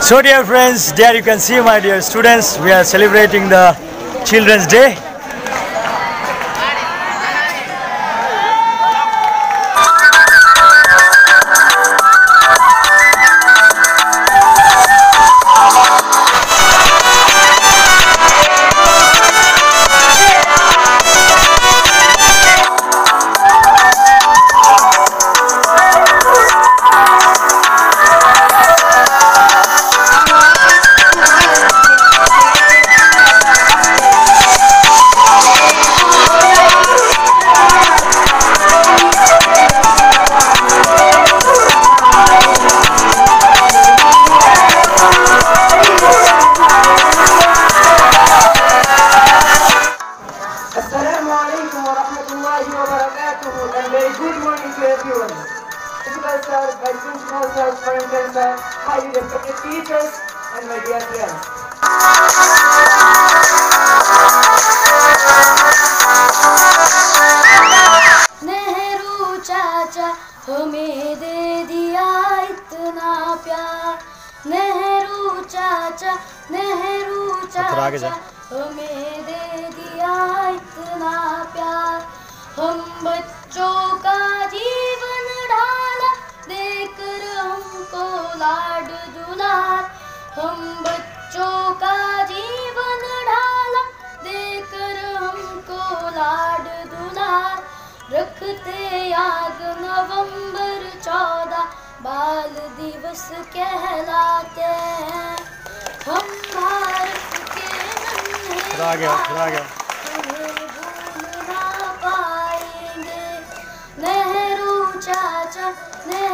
So dear friends, there you can see my dear students, we are celebrating the Children's Day. To everyone. Physical sir, my principal sir, parental sir, highly respected teachers and my dear friends. Nehru चाचा हमें दे दिया इतना प्यार नेहरू चाचा नेहरू चाचा हमें दे दिया इतना प्यार हम बच्चों का रखते नवंबर चौदह बाल दिवस कहलाते हैं। हम भारत के भूल ना पाएँगे। नेहरू चाचा नेहरू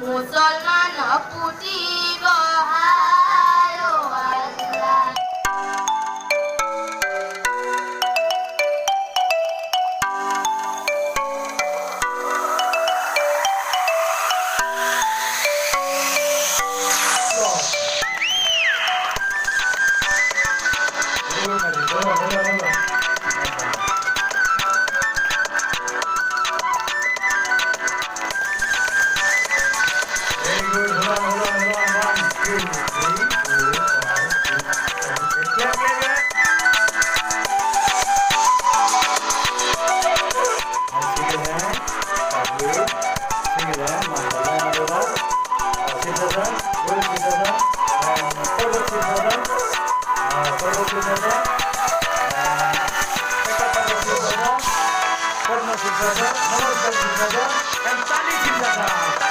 মুসলমান Jalal Singh Raja, Nawaz Singh Raja, and Sani Singh Raja.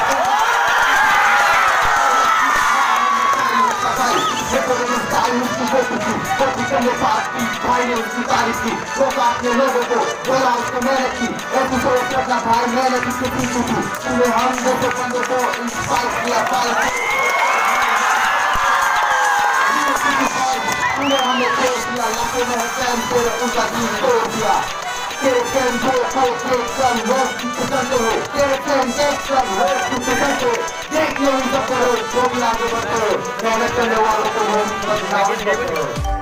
Copy करने पास की भाई ने उसकी तारीफ़ की रोका अपने लोगों को बोला उसको मेहनत की एपिसोड करना भाई मेहनत इसके पीछे थी तूने हम जैसे बंदों को इंस्पायर किया पाल तूने हमें तोड़ दिया लाखों में फ़ैन तेरे उनका दिल तोड़ दिया तेरे फ़ैन जो को देख कर रोज की पसंद हो तेरे फ़ैन देख कर रोज की पसंद हो देख लो उनका करो जो भी आगे बढ़ते हो मेहनत करने वालों को रोज बदनाम मत करो